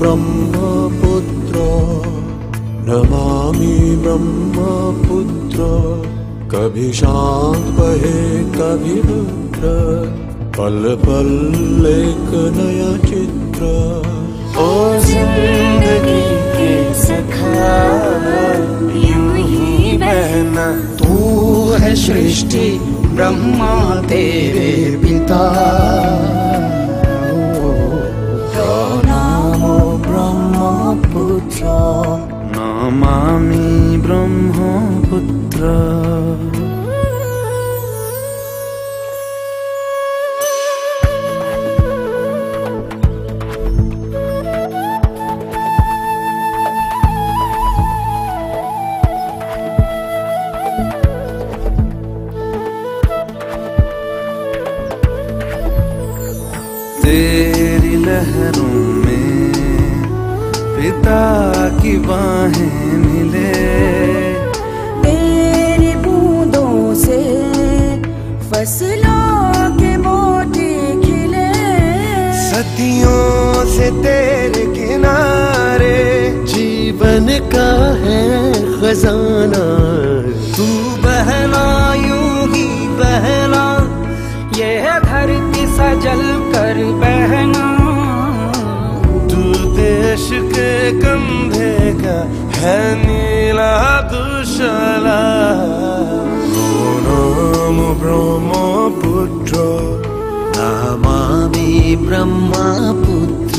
ब्रह्मपुत्र, नमामि ब्रह्मपुत्र। कभी शांत बहे कभी रुद्र पल पल एक नया चित्र ओ ज़िंदगी के सखा, यूँ ही बहना। तू है सृष्टि, ब्रह्मा तेरे पिता। नमामि ब्रह्मपुत्र। तेरी लहरों में पिता की बाहें मिले। तेरी बूंदों से फ़सलों के मोटे खिले। सदियों से तेरे किनारे जीवन का है खजाना। तू बहना यूँ ही बहना यह धरती सजल कर बहना। तू देश के कंधे का है नीला दुशला नाम ब्रह्मपुत्र नमामि ब्रह्मपुत्र